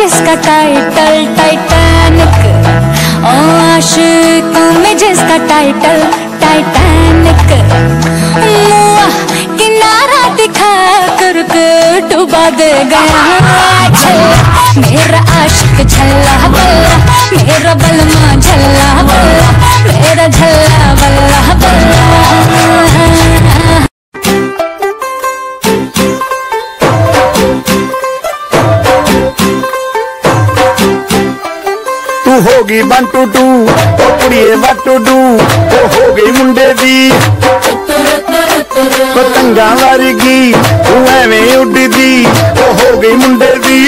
जिसका title Titanic ओ, आशिक में जिसका टाइटल टाइटैनिक किनारा दिखा करके डुबा दे गया। छल्ला घेरा आशिक छल्ला बल्ला मेरा बलमा हो गई वन टू टू ओ कुड़िए वन टू टू ओ हो गई मुंडे दी। पतंगा वारी गई तू एवें उड़ी दी ओ हो गई मुंडे दी।